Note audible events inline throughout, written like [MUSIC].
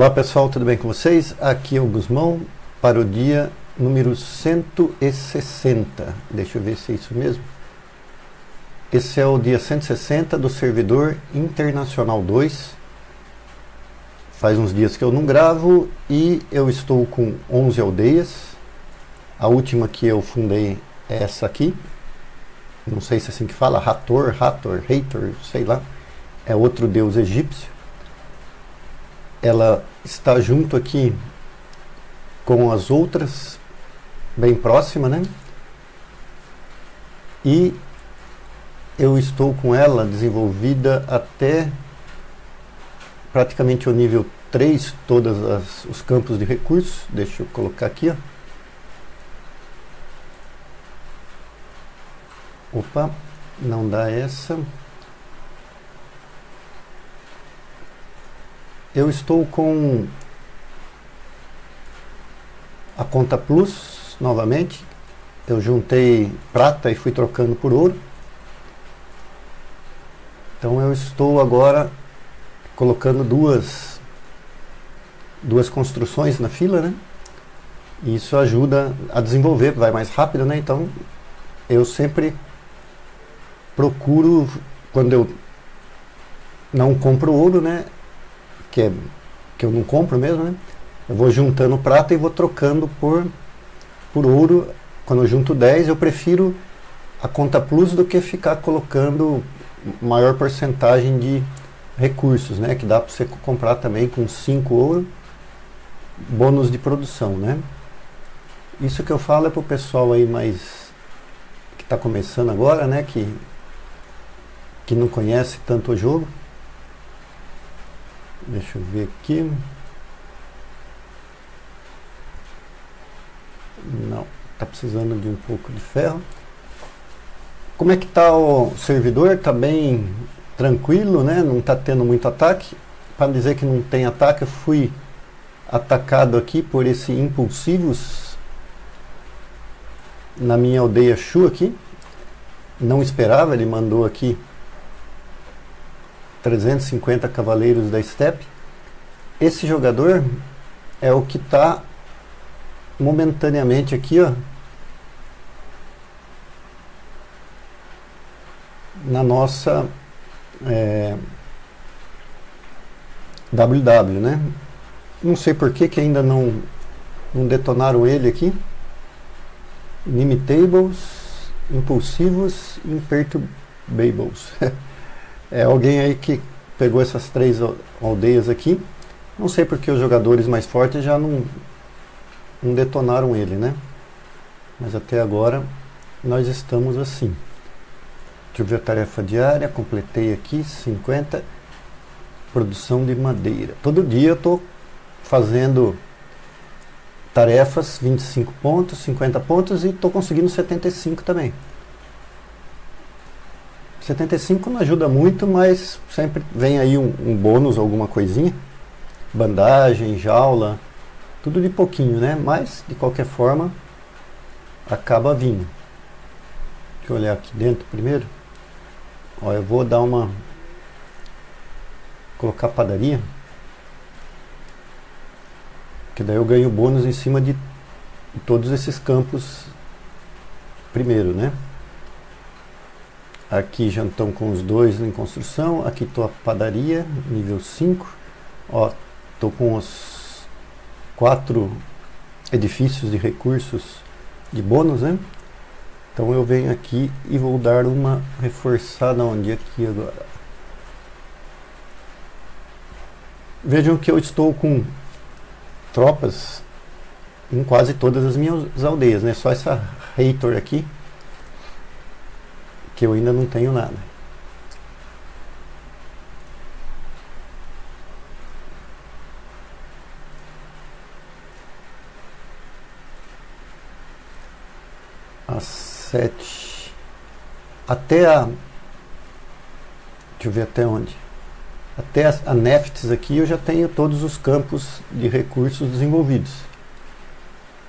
Olá pessoal, tudo bem com vocês? Aqui é o Guzmão para o dia número 160. Deixa eu ver se é isso mesmo. Esse é o dia 160 do servidor Internacional 2. Faz uns dias que eu não gravo e eu estou com 11 aldeias. A última que eu fundei é essa aqui. Não sei se é assim que fala, Hathor, Hathor, Hathor, sei lá. É outro deus egípcio ela está junto aqui com as outras, bem próxima, né? E eu estou com ela desenvolvida até praticamente o nível 3, todos os campos de recursos. Deixa eu colocar aqui, ó. Opa, não dá essa. Eu estou com a conta Plus novamente. Eu juntei prata e fui trocando por ouro. Então eu estou agora colocando duas duas construções na fila, né? E isso ajuda a desenvolver, vai mais rápido, né? Então eu sempre procuro quando eu não compro ouro, né? Que, é, que eu não compro mesmo, né? Eu vou juntando prata e vou trocando por, por ouro. Quando eu junto 10, eu prefiro a conta plus do que ficar colocando maior porcentagem de recursos, né? Que dá para você comprar também com 5 ouro, bônus de produção, né? Isso que eu falo é para o pessoal aí mais que está começando agora, né? Que, que não conhece tanto o jogo. Deixa eu ver aqui. Não, está precisando de um pouco de ferro. Como é que está o servidor? Está bem tranquilo, né? Não está tendo muito ataque. Para dizer que não tem ataque, eu fui atacado aqui por esse impulsivos na minha aldeia Chu aqui. Não esperava, ele mandou aqui 350 Cavaleiros da Steppe. Esse jogador é o que está momentaneamente aqui, ó, na nossa é, WW, né? Não sei por que, que ainda não, não detonaram ele aqui. Inimitables, impulsivos, imperturbables. [LAUGHS] É alguém aí que pegou essas três aldeias aqui. Não sei porque os jogadores mais fortes já não, não detonaram ele, né? Mas até agora nós estamos assim. Deixa eu ver a tarefa diária, completei aqui 50 produção de madeira. Todo dia eu estou fazendo tarefas 25 pontos, 50 pontos e estou conseguindo 75 também. 75 não ajuda muito, mas sempre vem aí um, um bônus, alguma coisinha. Bandagem, jaula, tudo de pouquinho, né? Mas, de qualquer forma, acaba vindo. Deixa eu olhar aqui dentro primeiro. Ó, eu vou dar uma... Colocar padaria. Que daí eu ganho bônus em cima de todos esses campos primeiro, né? Aqui já estão com os dois em construção. Aqui estou a padaria, nível 5. Ó, estou com os quatro edifícios de recursos de bônus, né? Então eu venho aqui e vou dar uma reforçada onde aqui agora. Vejam que eu estou com tropas em quase todas as minhas aldeias, né? Só essa Reitor aqui que eu ainda não tenho nada. Às sete. Até a. Deixa eu ver até onde. Até a, a Nefts aqui eu já tenho todos os campos de recursos desenvolvidos.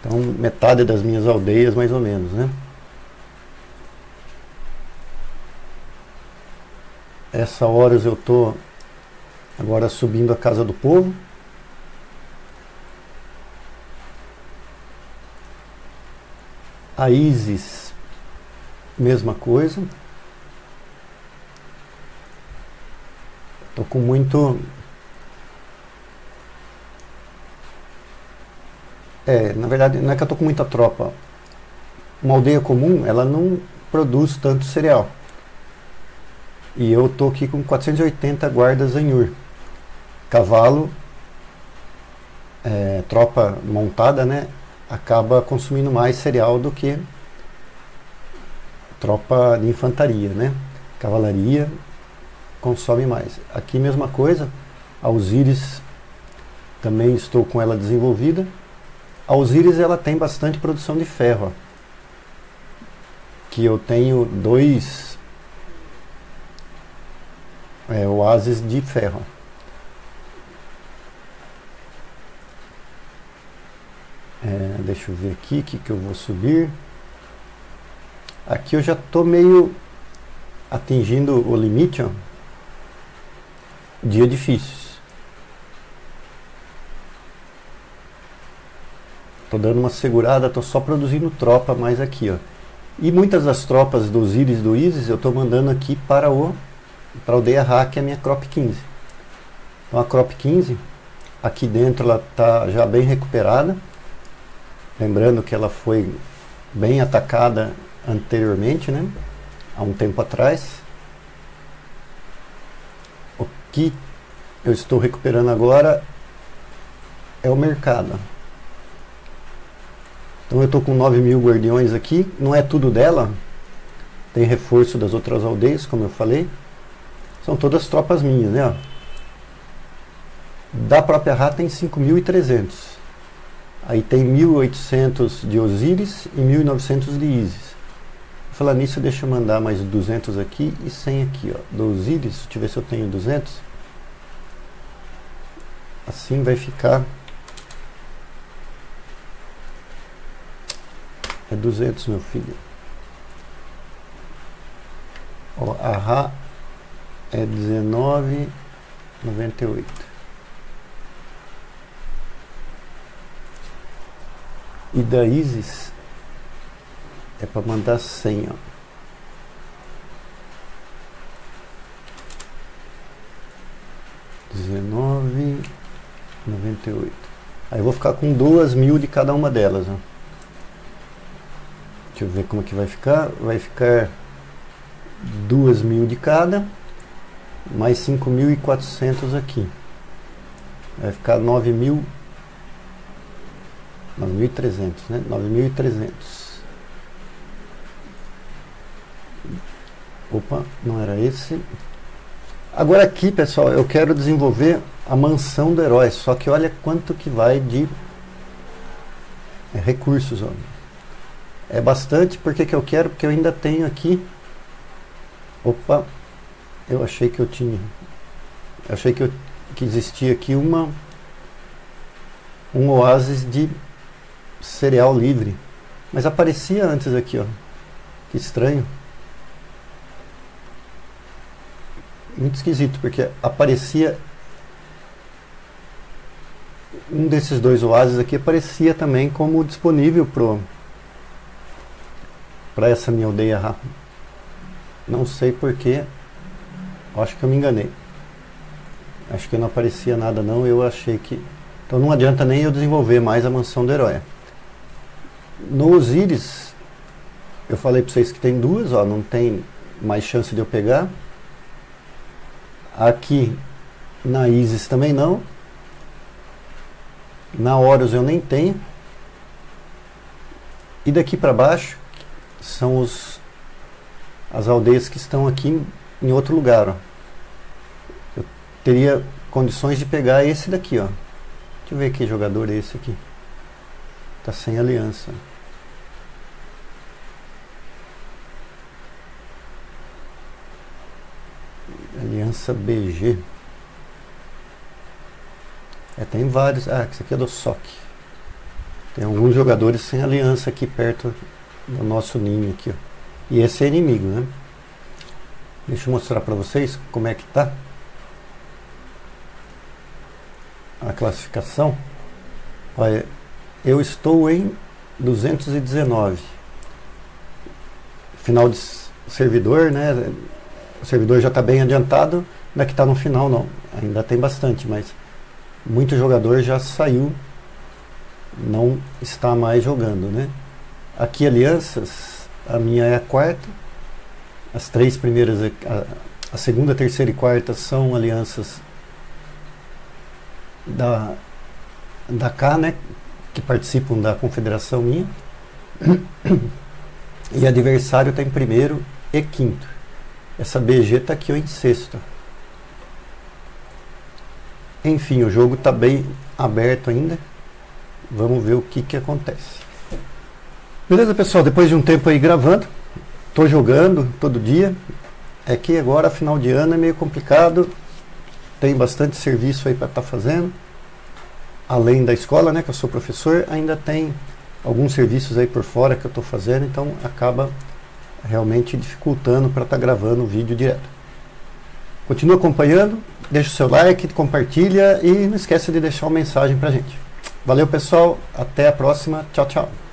Então, metade das minhas aldeias, mais ou menos, né? Essa horas eu tô agora subindo a casa do povo. A Isis, mesma coisa. Tô com muito É, na verdade, não é que eu tô com muita tropa. Uma aldeia comum, ela não produz tanto cereal. E eu estou aqui com 480 guardas Anhur. Cavalo, é, tropa montada, né? Acaba consumindo mais cereal do que tropa de infantaria, né? Cavalaria consome mais. Aqui mesma coisa, a Osiris também estou com ela desenvolvida. A Osiris ela tem bastante produção de ferro. Ó. Que eu tenho dois é, oásis de ferro. É, deixa eu ver aqui o que, que eu vou subir. Aqui eu já estou meio atingindo o limite, ó dia difícil. Tô dando uma segurada, tô só produzindo tropa mais aqui, ó. E muitas das tropas dos Íris do ISIS eu tô mandando aqui para o para a aldeia Hack, é a minha Crop 15. Então a Crop 15, aqui dentro ela tá já bem recuperada. Lembrando que ela foi bem atacada anteriormente, né? Há um tempo atrás que eu estou recuperando agora é o mercado. Então eu estou com 9 mil guardiões aqui, não é tudo dela, tem reforço das outras aldeias, como eu falei. São todas tropas minhas, né? Da própria rata tem 5.300. Aí tem 1.800 de Osíris e 1.900 de Isis. Falar nisso, deixa eu mandar mais 200 aqui e 100 aqui, ó. Do Osíris, deixa eu ver se eu tenho 200. Assim vai ficar. É 200, meu filho. Ó, a Ra é 19,98. E da Isis é para mandar 100, ó. Dezenove 98. Aí eu vou ficar com duas mil de cada uma delas. Ó. Deixa eu ver como que vai ficar. Vai ficar duas mil de cada, mais 5.400 aqui. Vai ficar 9.000, 9.300, né? 9.300. Opa, não era esse. Agora aqui, pessoal, eu quero desenvolver a mansão do herói, só que olha quanto que vai de recursos. Ó. É bastante, porque que eu quero? Porque eu ainda tenho aqui. Opa, eu achei que eu tinha. Eu achei que, eu, que existia aqui uma um oásis de cereal livre. Mas aparecia antes aqui, ó. Que estranho. muito esquisito, porque aparecia um desses dois oásis aqui aparecia também como disponível para essa minha aldeia rápida. Não sei porquê, acho que eu me enganei. Acho que não aparecia nada não, eu achei que... Então não adianta nem eu desenvolver mais a mansão do herói. No Osiris, eu falei para vocês que tem duas, ó, não tem mais chance de eu pegar. Aqui na Isis também não. Na Horus eu nem tenho. E daqui para baixo são os, as aldeias que estão aqui em outro lugar. Ó. Teria condições de pegar esse daqui. Ó. Deixa eu ver que jogador é esse aqui. Está sem aliança. Aliança BG. É, tem vários. Ah, esse aqui é do SOC. Tem alguns jogadores sem aliança aqui perto do nosso ninho aqui, ó. E esse é inimigo, né? Deixa eu mostrar para vocês como é que tá a classificação. Olha, eu estou em 219. final de servidor, né? O servidor já está bem adiantado, não é que está no final não, ainda tem bastante, mas muito jogador já saiu, não está mais jogando, né? Aqui alianças, a minha é a quarta, as três primeiras, a, a segunda, terceira e quarta são alianças da, da K, né? Que participam da confederação minha. E adversário está em primeiro e quinto. Essa BG está aqui em sexto. Enfim, o jogo está bem aberto ainda. Vamos ver o que, que acontece. Beleza, pessoal? Depois de um tempo aí gravando, estou jogando todo dia. É que agora, final de ano, é meio complicado. Tem bastante serviço aí para estar tá fazendo. Além da escola, né, que eu sou professor, ainda tem alguns serviços aí por fora que eu estou fazendo, então acaba realmente dificultando para estar tá gravando o vídeo direto. Continua acompanhando, deixa o seu like, compartilha e não esqueça de deixar uma mensagem para a gente. Valeu pessoal, até a próxima, tchau, tchau.